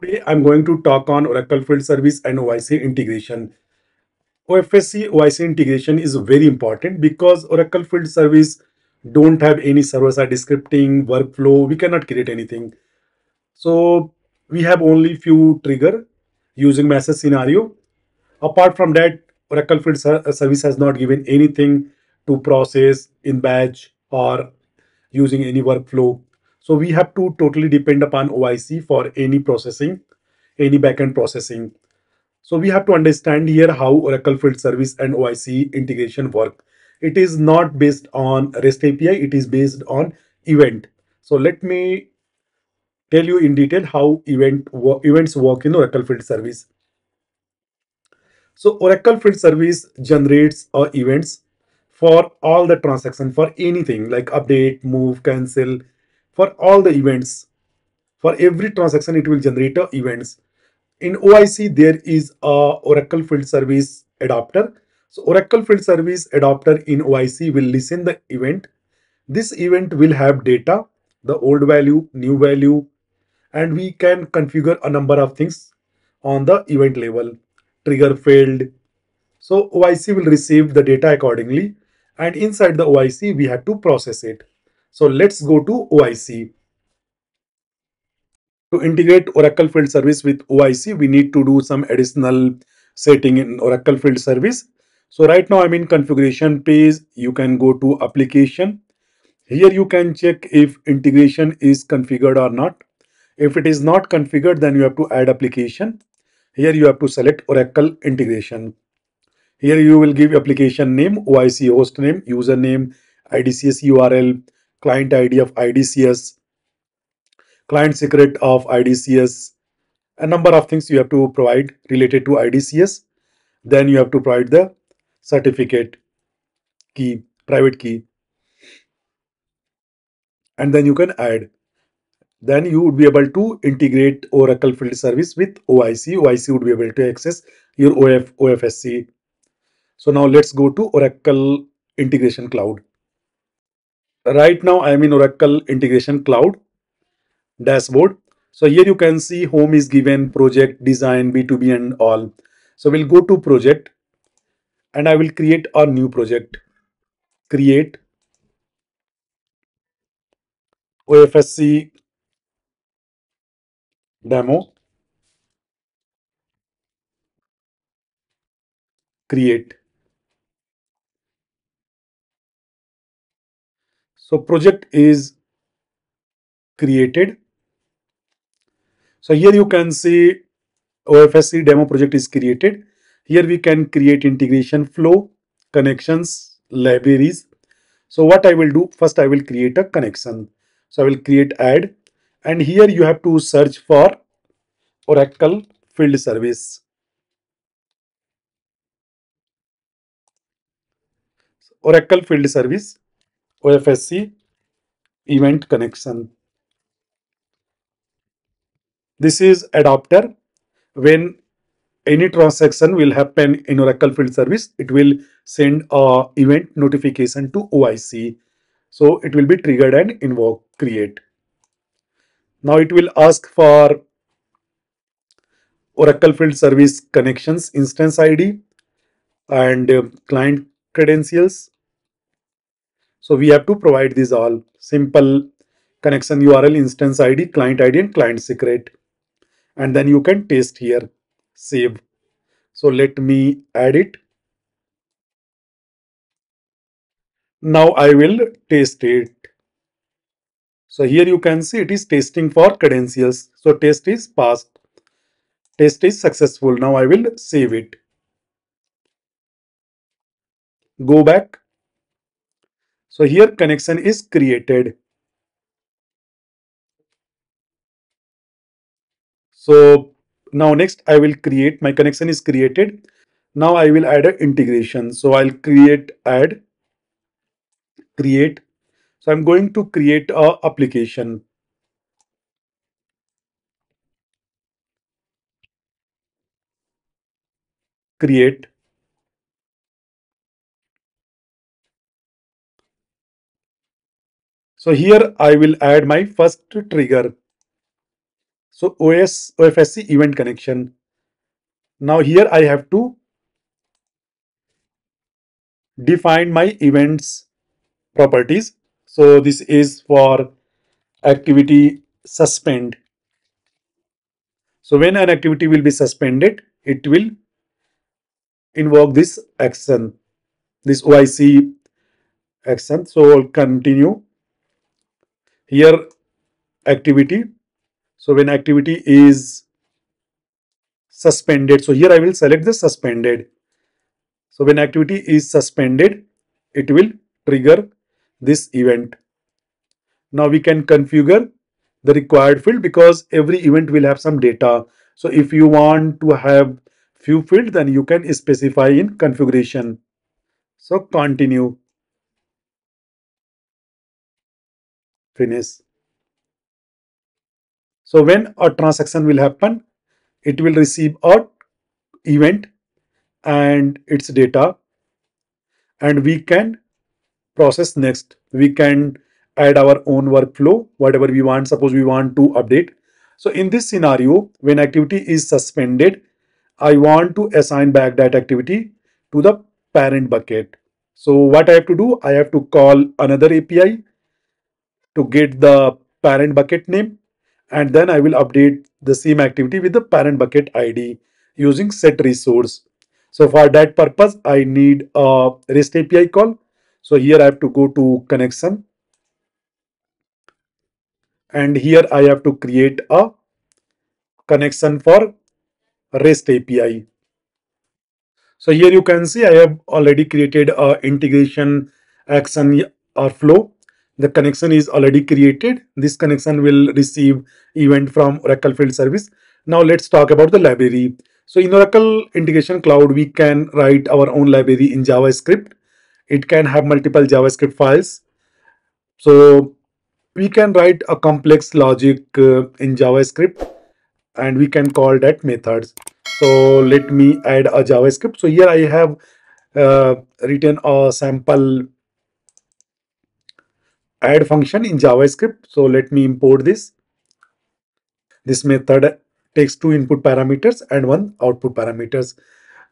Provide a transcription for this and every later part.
Today I'm going to talk on Oracle Field Service and OIC integration. OFSC OIC integration is very important because Oracle Field Service don't have any server-side scripting workflow. We cannot create anything. So we have only few trigger using message scenario. Apart from that, Oracle Field uh, Service has not given anything to process in batch or using any workflow. So we have to totally depend upon OIC for any processing, any backend processing. So we have to understand here how Oracle Field Service and OIC integration work. It is not based on REST API, it is based on event. So let me tell you in detail how event events work in Oracle Field Service. So Oracle Field Service generates uh, events for all the transaction for anything like update, move, cancel, for all the events. For every transaction, it will generate events. In OIC, there is a Oracle Field Service adapter. So Oracle Field Service adapter in OIC will listen the event. This event will have data, the old value, new value, and we can configure a number of things on the event level. Trigger failed. So OIC will receive the data accordingly and inside the OIC we have to process it. So let's go to OIC. To integrate Oracle Field Service with OIC, we need to do some additional setting in Oracle Field Service. So right now I'm in configuration page. You can go to application. Here you can check if integration is configured or not. If it is not configured, then you have to add application. Here you have to select Oracle integration. Here you will give application name, OIC host name, username, IDCS URL, client ID of IDCS, client secret of IDCS, a number of things you have to provide related to IDCS. Then you have to provide the certificate key, private key. And then you can add then you would be able to integrate Oracle Field Service with OIC. OIC would be able to access your OF, OFSC. So now let's go to Oracle Integration Cloud. Right now I am in Oracle Integration Cloud dashboard. So here you can see home is given, project, design, B2B and all. So we'll go to project and I will create a new project. Create OFSC demo create so project is created. So here you can see OFSC demo project is created. Here we can create integration flow connections libraries. So what I will do? First I will create a connection. So I will create add. And here you have to search for Oracle Field Service. Oracle Field Service, OFSC, Event Connection. This is adapter. When any transaction will happen in Oracle Field Service, it will send a event notification to OIC. So it will be triggered and invoke create. Now it will ask for Oracle Field Service connections instance ID and uh, client credentials. So we have to provide these all simple connection URL, instance ID, client ID and client secret. And then you can test here, save. So let me add it. Now I will test it. So here you can see it is testing for credentials. So test is passed. Test is successful. Now I will save it. Go back. So here connection is created. So now next I will create my connection is created. Now I will add an integration. So I'll create add create so I'm going to create a application. Create. So here I will add my first trigger. So OS OFSC event connection. Now here I have to define my events properties. So this is for activity suspend. So when an activity will be suspended, it will invoke this action, this OIC action. So continue here activity. So when activity is suspended, so here I will select the suspended. So when activity is suspended, it will trigger this event. Now we can configure the required field because every event will have some data. So if you want to have few fields, then you can specify in configuration. So continue. Finish. So when a transaction will happen, it will receive a event and its data and we can process next. We can add our own workflow, whatever we want. Suppose we want to update. So in this scenario, when activity is suspended, I want to assign back that activity to the parent bucket. So what I have to do, I have to call another API to get the parent bucket name and then I will update the same activity with the parent bucket ID using set resource. So for that purpose, I need a REST API call. So here I have to go to connection and here I have to create a connection for REST API. So here you can see I have already created a integration action or flow. The connection is already created. This connection will receive event from Oracle Field Service. Now let's talk about the library. So in Oracle Integration Cloud, we can write our own library in JavaScript. It can have multiple JavaScript files. So we can write a complex logic uh, in JavaScript and we can call that methods. So let me add a JavaScript. So here I have uh, written a sample add function in JavaScript. So let me import this. This method takes two input parameters and one output parameters.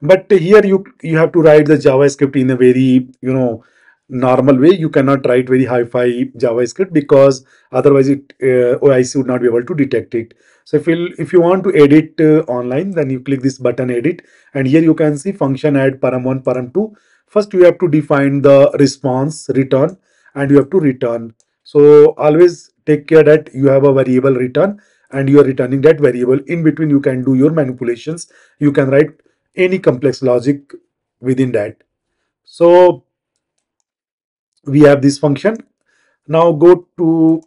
But here you you have to write the JavaScript in a very you know normal way. You cannot write very hi-fi JavaScript because otherwise it uh, OIC would not be able to detect it. So if you if you want to edit uh, online, then you click this button edit, and here you can see function add param1, param2. First you have to define the response return, and you have to return. So always take care that you have a variable return and you are returning that variable. In between you can do your manipulations. You can write any complex logic within that. So we have this function. Now go to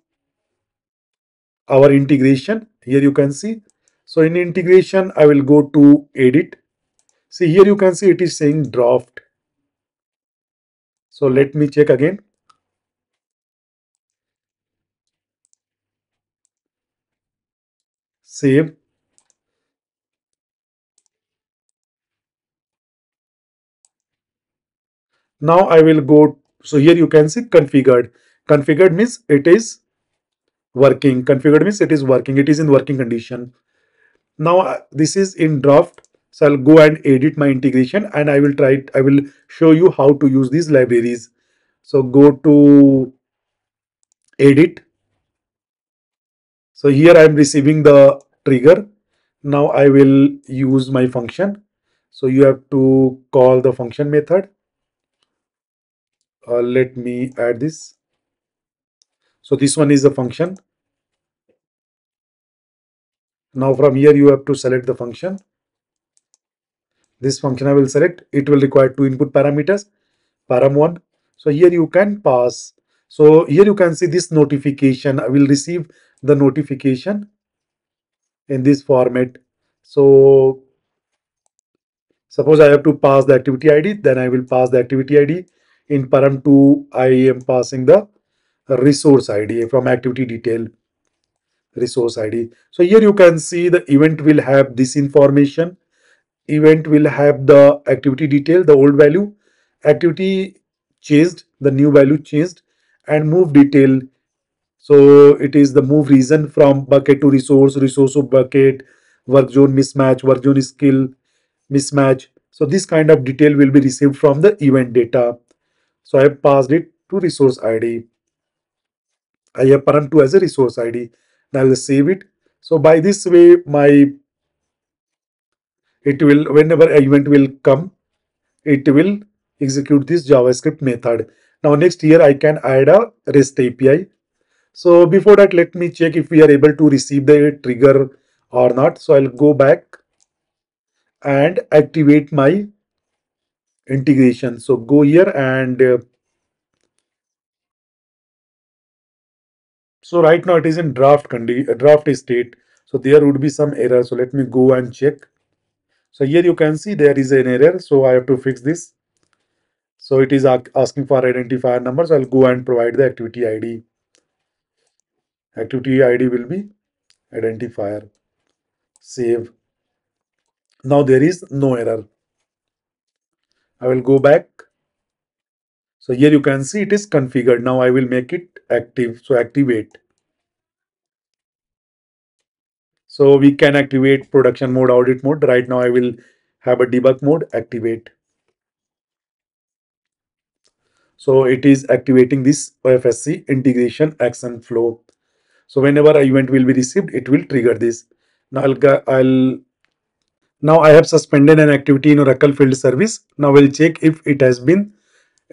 our integration. Here you can see. So in integration, I will go to edit. See here you can see it is saying draft. So let me check again. Save. Now I will go so here you can see configured. Configured means it is working. Configured means it is working. It is in working condition. Now uh, this is in draft. So I'll go and edit my integration and I will try it. I will show you how to use these libraries. So go to edit. So here I am receiving the trigger. Now I will use my function. So you have to call the function method. Uh, let me add this. So this one is the function. Now from here you have to select the function. This function I will select. It will require two input parameters. Param1 so here you can pass. So here you can see this notification. I will receive the notification in this format so suppose I have to pass the activity ID then I will pass the activity ID in param2 I am passing the resource ID from activity detail resource ID. So here you can see the event will have this information. Event will have the activity detail, the old value, activity changed, the new value changed and move detail. So it is the move reason from bucket to resource, resource to bucket, work zone mismatch, work zone skill mismatch. So this kind of detail will be received from the event data. So I have passed it to resource ID. I have param2 as a resource ID. Now I will save it. So by this way, my it will whenever event will come, it will execute this JavaScript method. Now next here I can add a REST API. So before that, let me check if we are able to receive the trigger or not. So I'll go back and activate my integration. So go here and uh, so right now it is in draft condition, draft state. So there would be some error. So let me go and check. So here you can see there is an error. So I have to fix this. So it is asking for identifier number. So I'll go and provide the activity ID. Activity ID will be identifier. Save. Now there is no error. I will go back. So here you can see it is configured. Now I will make it active. So activate. So we can activate production mode, audit mode. Right now I will have a debug mode, activate. So it is activating this OFSC integration action flow. So whenever a event will be received, it will trigger this. Now I'll, I'll now I have suspended an activity in Oracle field service. Now we'll check if it has been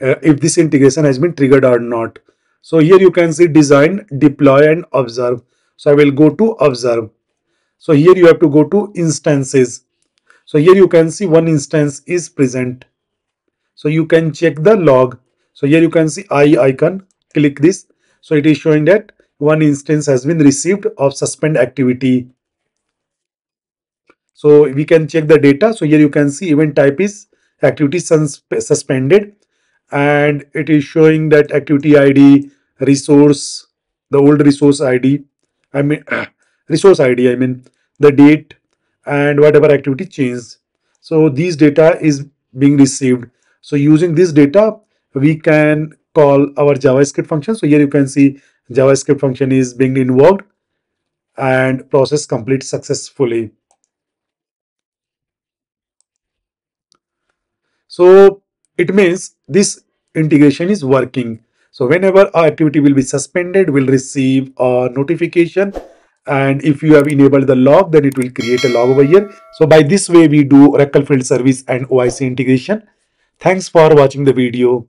uh, if this integration has been triggered or not. So here you can see design, deploy and observe. So I will go to observe. So here you have to go to instances. So here you can see one instance is present. So you can check the log. So here you can see I icon, click this. So it is showing that one instance has been received of suspend activity. So we can check the data. So here you can see event type is activity suspended and it is showing that activity ID, resource, the old resource ID, I mean resource ID, I mean the date and whatever activity changed. So these data is being received. So using this data, we can call our JavaScript function. So here you can see JavaScript function is being invoked and process complete successfully. So it means this integration is working. So whenever our activity will be suspended, we'll receive a notification. And if you have enabled the log, then it will create a log over here. So by this way, we do Oracle Field Service and OIC integration. Thanks for watching the video.